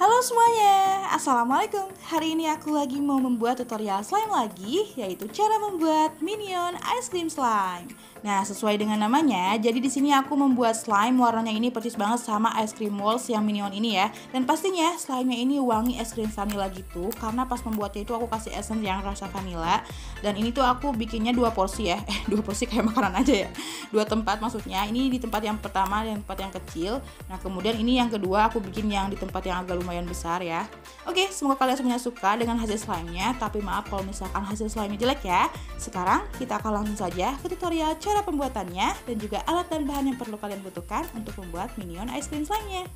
Halo semuanya, Assalamualaikum. Hari ini aku lagi mau membuat tutorial slime lagi Yaitu cara membuat minion ice cream slime Nah, sesuai dengan namanya, jadi di sini aku membuat slime warnanya ini persis banget sama ice cream walls yang minion ini ya. Dan pastinya slime-nya ini wangi es krim vanilla gitu, karena pas membuatnya itu aku kasih essence yang rasa vanilla. Dan ini tuh aku bikinnya dua porsi ya, eh dua porsi kayak makanan aja ya. Dua tempat maksudnya, ini di tempat yang pertama dan tempat yang kecil. Nah, kemudian ini yang kedua aku bikin yang di tempat yang agak lumayan besar ya. Oke, semoga kalian semuanya suka dengan hasil slime-nya, tapi maaf kalau misalkan hasil slime-nya jelek ya. Sekarang kita akan langsung saja ke tutorial cara pembuatannya dan juga alat dan bahan yang perlu kalian butuhkan untuk membuat minion ice cream slime-nya.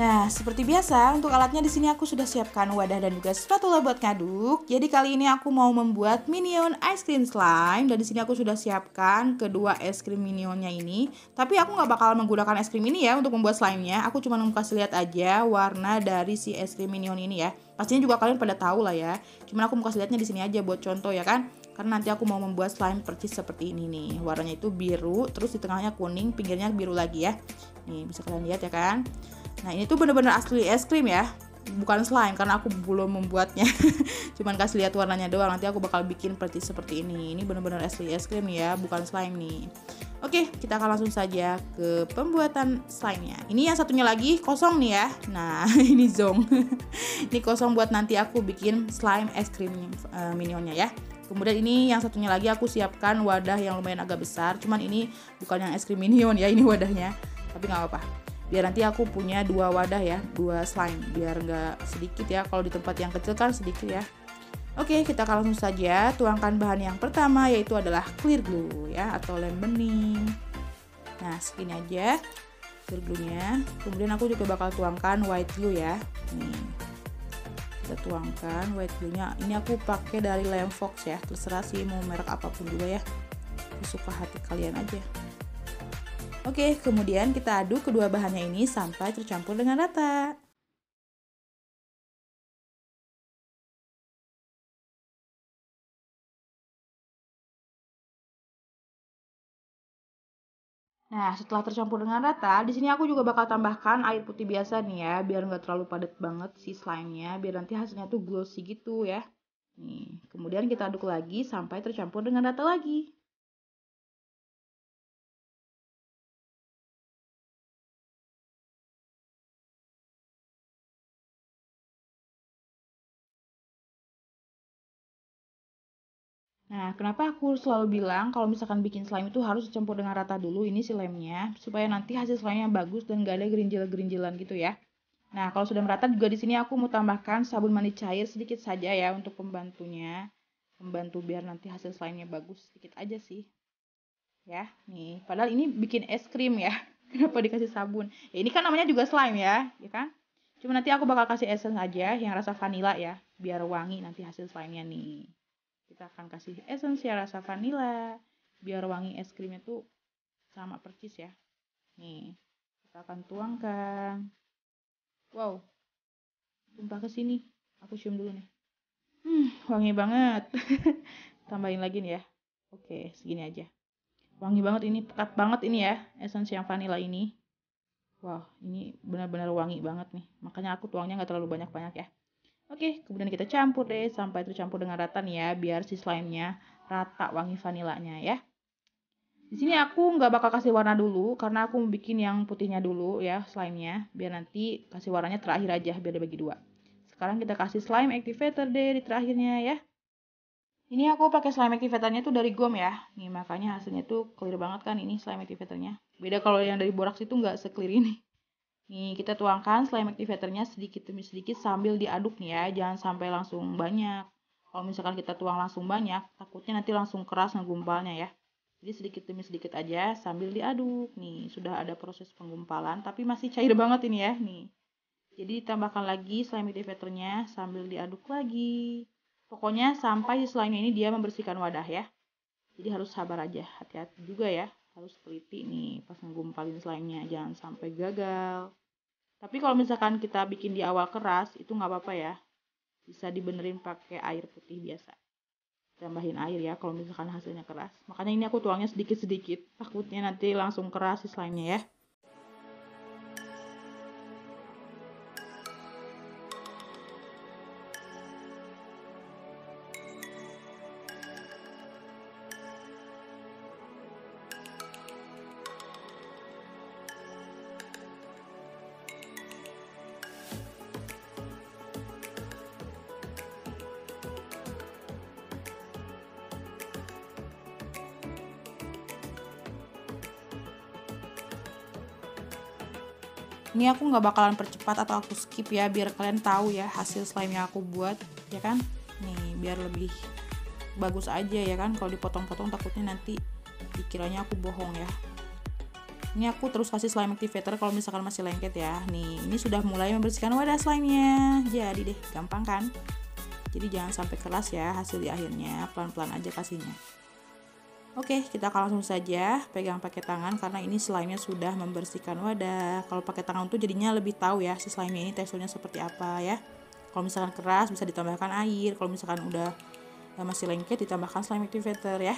Nah, seperti biasa, untuk alatnya di sini aku sudah siapkan wadah dan juga spatula buat ngaduk. Jadi kali ini aku mau membuat minion ice cream slime dan di sini aku sudah siapkan kedua es krim minionnya ini. Tapi aku nggak bakal menggunakan es krim ini ya untuk membuat slime-nya. Aku cuma mau kasih lihat aja warna dari si es krim minion ini ya. Pastinya juga kalian pada tahu lah ya. Cuman aku mau kasih lihatnya di sini aja buat contoh ya kan. Karena nanti aku mau membuat slime percis seperti ini nih. Warnanya itu biru, terus di tengahnya kuning, pinggirnya biru lagi ya. Nih, bisa kalian lihat ya kan. Nah ini tuh bener-bener asli es krim ya. Bukan slime karena aku belum membuatnya. Cuman kasih lihat warnanya doang nanti aku bakal bikin seperti seperti ini. Ini bener-bener asli es krim ya bukan slime nih. Oke kita akan langsung saja ke pembuatan slime nya ini yang satunya lagi kosong nih ya. Nah ini zong. Ini kosong buat nanti aku bikin slime es krim uh, minionnya ya Kemudian ini yang satunya lagi aku siapkan wadah yang lumayan agak besar. Cuman ini bukan yang es krim minion ya, ini wadahnya. Tapi nggak apa-apa biar nanti aku punya dua wadah ya dua slime biar nggak sedikit ya kalau di tempat yang kecil kan sedikit ya Oke, kita akan langsung saja tuangkan bahan yang pertama yaitu adalah clear glue ya atau lem bening. Nah, segini aja clear glue-nya. Kemudian aku juga bakal tuangkan white glue ya. Nih. Kita tuangkan white glue-nya. Ini aku pakai dari Lem Fox ya. Terserah sih mau merek apa pun juga ya. Suka hati kalian aja. Oke, kemudian kita aduk kedua bahannya ini sampai tercampur dengan rata. Nah, setelah tercampur dengan rata, di sini aku juga bakal tambahkan air putih biasa nih ya, biar nggak terlalu padat banget si slime-nya, biar nanti hasilnya tuh glossy gitu ya. Nih, kemudian kita aduk lagi sampai tercampur dengan rata lagi. Nah, kenapa aku selalu bilang kalau misalkan bikin slime itu harus dicampur dengan rata dulu ini si lemnya supaya nanti hasil slime-nya bagus dan gak ada gerinjil-gerinjilan gitu ya. Nah, kalau sudah merata juga di sini aku mau tambahkan sabun mandi cair sedikit saja ya untuk pembantunya. Membantu biar nanti hasil slime-nya bagus sedikit aja sih. Ya, nih. Padahal ini bikin es krim ya. Kenapa dikasih sabun? Ya ini kan namanya juga slime ya, ya kan? Cuma nanti aku bakal kasih essence aja yang rasa vanilla ya, biar wangi nanti hasil slime-nya nih kita akan kasih esensial rasa vanilla biar wangi es krimnya tuh sama percis ya. Nih kita akan tuangkan. Wow tumpah ke sini. Aku cium dulu nih. Hmm wangi banget. Tambahin lagi nih ya. Oke segini aja. Wangi banget ini pekat banget ini ya esensi yang vanilla ini. Wow ini benar-benar wangi banget nih. Makanya aku tuangnya nggak terlalu banyak-banyak ya Oke, kemudian kita campur deh sampai tercampur dengan rata nih ya, biar si slime-nya rata wangi vanilanya ya. Di sini aku nggak bakal kasih warna dulu, karena aku mau bikin yang putihnya dulu ya, slime-nya. Biar nanti kasih warnanya terakhir aja, biar dibagi dua. Sekarang kita kasih slime activator deh di terakhirnya ya. Ini aku pakai slime activatornya tuh dari gom ya. Nih makanya hasilnya tuh clear banget kan ini slime activatornya. Beda kalau yang dari borax itu nggak se-clear ini. Nih, kita tuangkan slime activatornya sedikit demi sedikit sambil diaduk nih ya, jangan sampai langsung banyak. Kalau misalkan kita tuang langsung banyak, takutnya nanti langsung keras ngegumpalnya ya. Jadi sedikit demi sedikit aja sambil diaduk. Nih, sudah ada proses penggumpalan, tapi masih cair banget ini ya, nih. Jadi ditambahkan lagi slime activatornya sambil diaduk lagi. Pokoknya sampai si slime ini dia membersihkan wadah ya. Jadi harus sabar aja, hati-hati juga ya. Harus teliti nih pas ngegumpalin slime-nya, jangan sampai gagal. Tapi kalau misalkan kita bikin di awal keras, itu nggak apa-apa ya. Bisa dibenerin pakai air putih biasa. Tambahin air ya kalau misalkan hasilnya keras. Makanya ini aku tuangnya sedikit-sedikit. Takutnya nanti langsung keras si slime-nya ya. Ini aku nggak bakalan percepat atau aku skip ya biar kalian tahu ya hasil slime yang aku buat ya kan? Nih biar lebih bagus aja ya kan? Kalau dipotong-potong takutnya nanti dikiranya aku bohong ya. Ini aku terus kasih slime activator kalau misalkan masih lengket ya. Nih ini sudah mulai membersihkan wadah slime-nya. Jadi deh gampang kan? Jadi jangan sampai keras ya hasil di akhirnya. Pelan-pelan aja kasihnya Oke, kita akan langsung saja pegang pakai tangan karena ini slime-nya sudah membersihkan wadah. Kalau pakai tangan tuh jadinya lebih tahu ya si slime ini teksturnya seperti apa ya. Kalau misalkan keras bisa ditambahkan air, kalau misalkan udah masih lengket ditambahkan slime activator ya.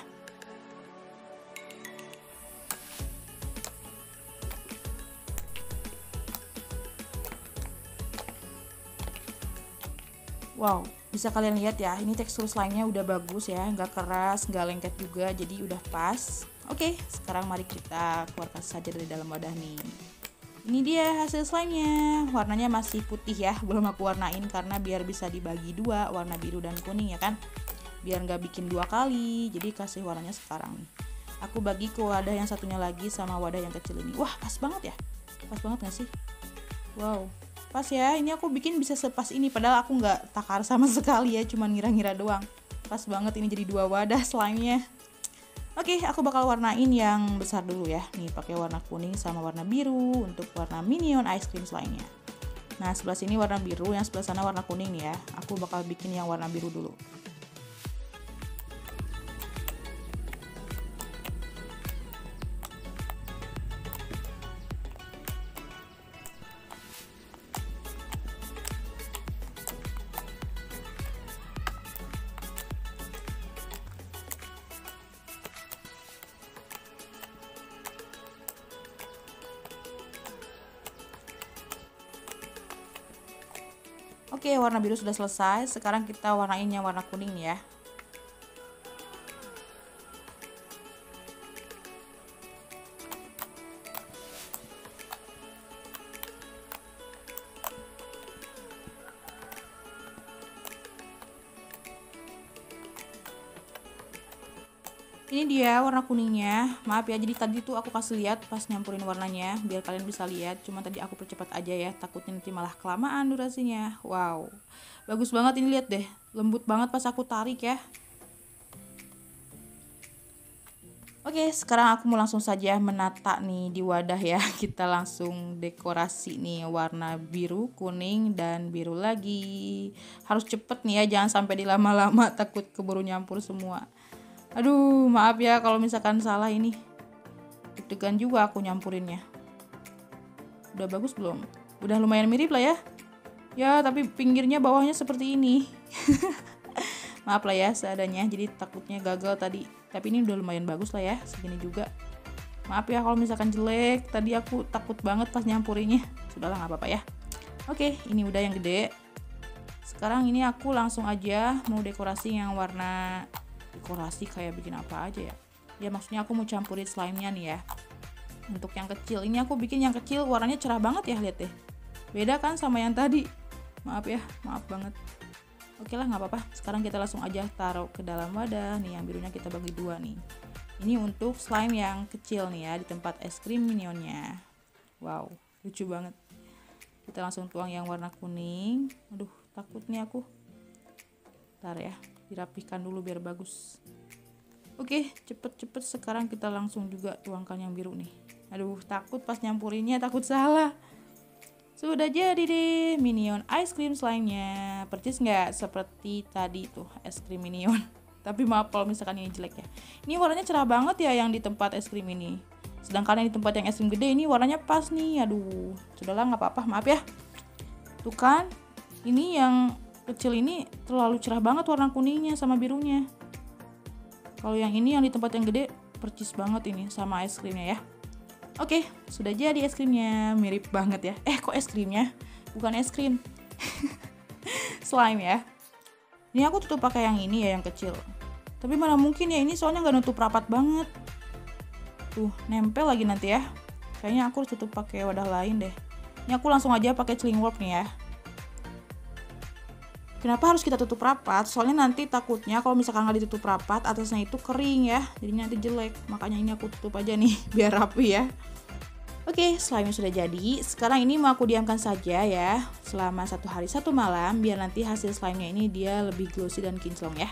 Wow, bisa kalian lihat ya, ini tekstur slime-nya udah bagus ya, nggak keras, nggak lengket juga, jadi udah pas. Oke, sekarang mari kita keluarkan saja dari dalam wadah nih. Ini dia hasil slime-nya, warnanya masih putih ya, belum aku warnain karena biar bisa dibagi dua, warna biru dan kuning ya kan. Biar nggak bikin dua kali, jadi kasih warnanya sekarang nih. Aku bagi ke wadah yang satunya lagi sama wadah yang kecil ini. Wah, pas banget ya? Pas banget gak sih? Wow, pas ya ini aku bikin bisa sepas ini padahal aku nggak takar sama sekali ya cuman ngira-ngira doang pas banget ini jadi dua wadah slime-nya Oke, aku bakal warnain yang besar dulu ya. Nih pakai warna kuning sama warna biru untuk warna minion ice cream slime-nya. Nah, sebelah sini warna biru, yang sebelah sana warna kuning nih ya. Aku bakal bikin yang warna biru dulu. Oke, warna biru sudah selesai. Sekarang kita warnain yang warna kuning ya. Dia warna kuningnya. Maaf ya jadi tadi tuh aku kasih lihat pas nyampurin warnanya biar kalian bisa lihat. Cuma tadi aku percepat aja ya takutnya nanti malah kelamaan durasinya. Wow. Bagus banget ini lihat deh. Lembut banget pas aku tarik ya. Oke, sekarang aku mau langsung saja menata nih di wadah ya. Kita langsung dekorasi nih warna biru, kuning, dan biru lagi. Harus cepet nih ya, jangan sampai dilama-lama. Takut keburu nyampur semua aduh maaf ya kalau misalkan salah ini. Deg-degan juga aku nyampurinnya. Udah bagus belum? Udah lumayan mirip lah ya. Ya tapi pinggirnya bawahnya seperti ini. Maaf lah ya seadanya jadi takutnya gagal tadi. Tapi ini udah lumayan bagus lah ya segini juga. Maaf ya kalau misalkan jelek tadi aku takut banget pas nyampurinnya sudahlah nggak apa-apa ya. Oke ini udah yang gede. Sekarang ini aku langsung aja mau dekorasi yang warna dekorasi kayak bikin apa aja ya. Ya maksudnya aku mau campurin slime-nya nih ya. Untuk yang kecil. Ini aku bikin yang kecil warnanya cerah banget ya lihat deh. Beda kan sama yang tadi. Maaf ya maaf banget. Oke lah nggak apa-apa. Sekarang kita langsung aja taruh ke dalam wadah. Nih yang birunya kita bagi dua nih. Ini untuk slime yang kecil nih ya di tempat es krim minionnya. Wow lucu banget. Kita langsung tuang yang warna kuning. Aduh takut nih aku. Ntar ya dirapihkan dulu biar bagus. Oke cepet-cepet sekarang kita langsung juga tuangkan yang biru nih. Aduh takut pas nyampurinnya takut salah. Sudah jadi deh minion ice cream slime-nya. Percis nggak seperti tadi tuh es krim minion. Tapi maaf kalau misalkan ini jelek ya. Ini warnanya cerah banget ya yang di tempat es krim ini. Sedangkan yang di tempat yang es krim gede ini warnanya pas nih aduh. Sudahlah nggak apa-apa maaf ya. Tuh kan ini yang kecil ini terlalu cerah banget warna kuningnya sama birunya. Kalau yang ini yang di tempat yang gede percis banget ini sama es krimnya ya. Oke sudah jadi es krimnya. Mirip banget ya. Eh kok es krimnya? Bukan es krim. Slime ya. Ini aku tutup pakai yang ini ya yang kecil. Tapi mana mungkin ya ini soalnya nggak nutup rapat banget. Tuh nempel lagi nanti ya. Kayaknya aku harus tutup pakai wadah lain deh. Ini aku langsung aja pakai cling warp nih ya Kenapa harus kita tutup rapat? Soalnya nanti takutnya kalau misalkan nggak ditutup rapat atasnya itu kering ya, jadi nanti jelek. Makanya ini aku tutup aja nih biar rapi ya. Oke, slime sudah jadi. Sekarang ini mau aku diamkan saja ya selama satu hari satu malam biar nanti hasil slime-nya ini dia lebih glossy dan kinclong ya.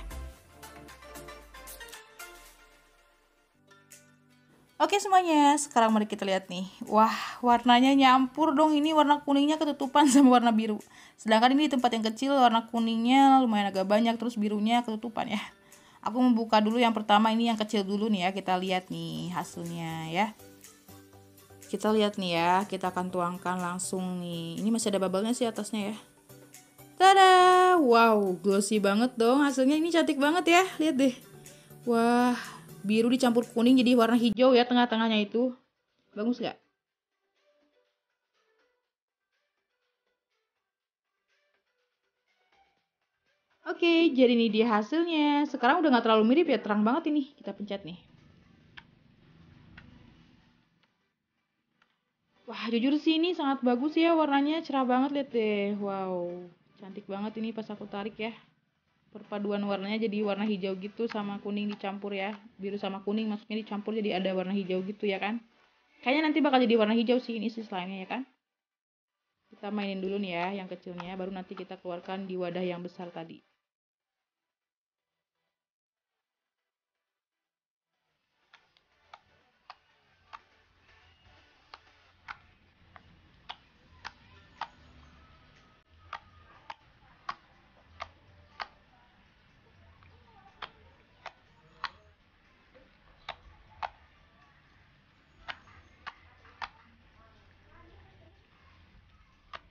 Oke semuanya, sekarang mari kita lihat nih. Wah, warnanya nyampur dong. Ini warna kuningnya ketutupan sama warna biru. Sedangkan ini di tempat yang kecil warna kuningnya lumayan agak banyak terus birunya ketutupan ya. Aku membuka dulu yang pertama ini yang kecil dulu nih ya. Kita lihat nih hasilnya ya kita lihat nih ya kita akan tuangkan langsung nih ini masih ada bubble-nya sih atasnya ya tada wow glossy banget dong hasilnya ini cantik banget ya lihat deh wah biru dicampur kuning jadi warna hijau ya tengah-tengahnya itu bagus gak Oke, jadi ini dia hasilnya. Sekarang udah gak terlalu mirip ya, terang banget ini. Kita pencet nih. Wah, jujur sih ini sangat bagus ya warnanya cerah banget lihat deh. Wow, cantik banget ini pas aku tarik ya. Perpaduan warnanya jadi warna hijau gitu sama kuning dicampur ya. Biru sama kuning maksudnya dicampur jadi ada warna hijau gitu ya kan. Kayaknya nanti bakal jadi warna hijau sih ini si slime-nya ya kan. Kita mainin dulu nih ya yang kecilnya baru nanti kita keluarkan di wadah yang besar tadi.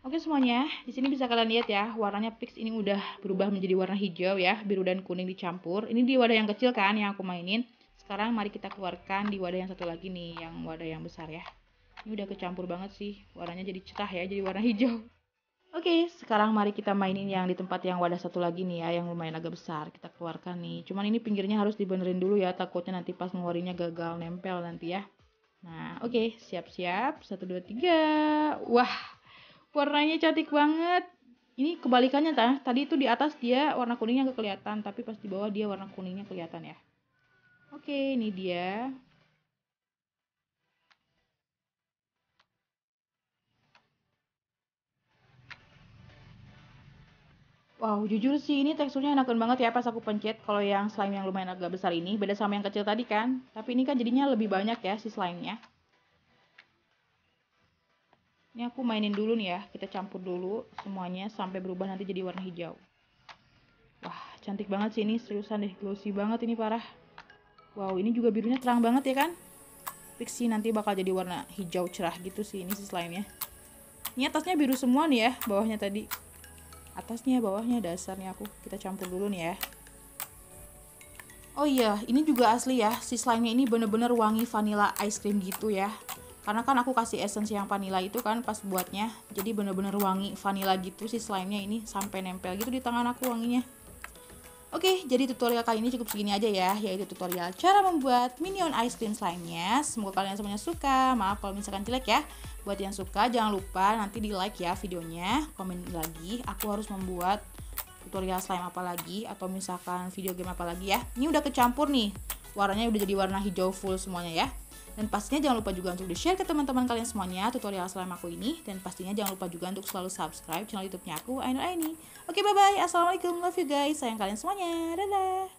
Oke semuanya, di sini bisa kalian lihat ya, warnanya fix ini udah berubah menjadi warna hijau ya, biru dan kuning dicampur. Ini di wadah yang kecil kan yang aku mainin. Sekarang mari kita keluarkan di wadah yang satu lagi nih, yang wadah yang besar ya. Ini udah kecampur banget sih, warnanya jadi cerah ya, jadi warna hijau. Oke, sekarang mari kita mainin yang di tempat yang wadah satu lagi nih ya, yang lumayan agak besar. Kita keluarkan nih. Cuman ini pinggirnya harus dibenerin dulu ya, takutnya nanti pas ngeluarinnya gagal nempel nanti ya. Nah, oke, siap-siap. Satu, dua, tiga. Wah, warnanya cantik banget ini kebalikannya tah tadi itu di atas dia warna kuningnya gak kelihatan tapi pas di bawah dia warna kuningnya kelihatan ya oke ini dia Wow, jujur sih ini teksturnya enakan banget ya pas aku pencet. Kalau yang slime yang lumayan agak besar ini, beda sama yang kecil tadi kan. Tapi ini kan jadinya lebih banyak ya si slime-nya. Ini aku mainin dulu nih ya, kita campur dulu semuanya sampai berubah nanti jadi warna hijau. Wah, cantik banget sih ini, seriusan deh, glossy banget ini parah. Wow, ini juga birunya terang banget ya kan? Fix sih nanti bakal jadi warna hijau cerah gitu sih ini si slime-nya. Ini atasnya biru semua nih ya, bawahnya tadi. Atasnya, bawahnya, dasarnya aku. Kita campur dulu nih ya. Oh iya, ini juga asli ya. Si slime-nya ini bener-bener wangi vanilla ice cream gitu ya karena kan aku kasih essence yang vanilla itu kan pas buatnya jadi bener-bener wangi vanilla gitu sih slime-nya ini sampai nempel gitu di tangan aku wanginya Oke, jadi tutorial kali ini cukup segini aja ya, yaitu tutorial cara membuat minion ice cream slime-nya. Semoga kalian semuanya suka. Maaf kalau misalkan jelek ya. Buat yang suka, jangan lupa nanti di like ya videonya. Komen lagi, aku harus membuat tutorial slime apa lagi, atau misalkan video game apa lagi ya. Ini udah kecampur nih, warnanya udah jadi warna hijau full semuanya ya. Dan pastinya jangan lupa juga untuk di-share ke teman-teman kalian semuanya tutorial slime aku ini. Dan pastinya jangan lupa juga untuk selalu subscribe channel YouTube-nya aku, Ainur Aini. Oke, bye-bye. Assalamualaikum. Love you guys. Sayang kalian semuanya. Dadah.